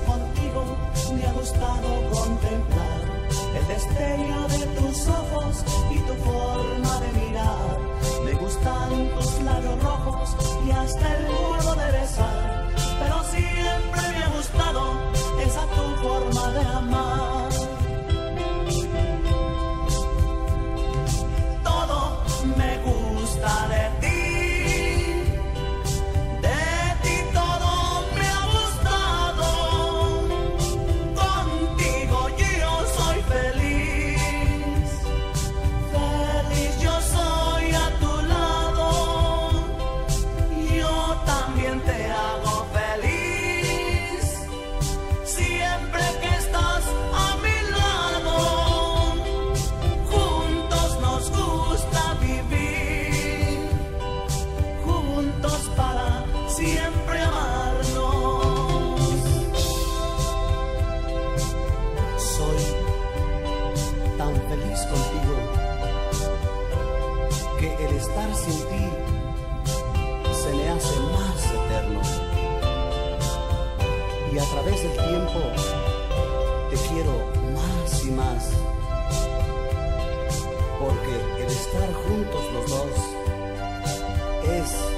contigo me ha gustado Para siempre amarnos. Soy tan feliz contigo que el estar sin ti se me hace más eterno. Y a través del tiempo te quiero más y más. Porque el estar juntos los dos es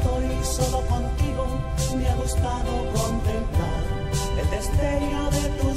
estoy solo contigo, me ha gustado contemplar el destello de tu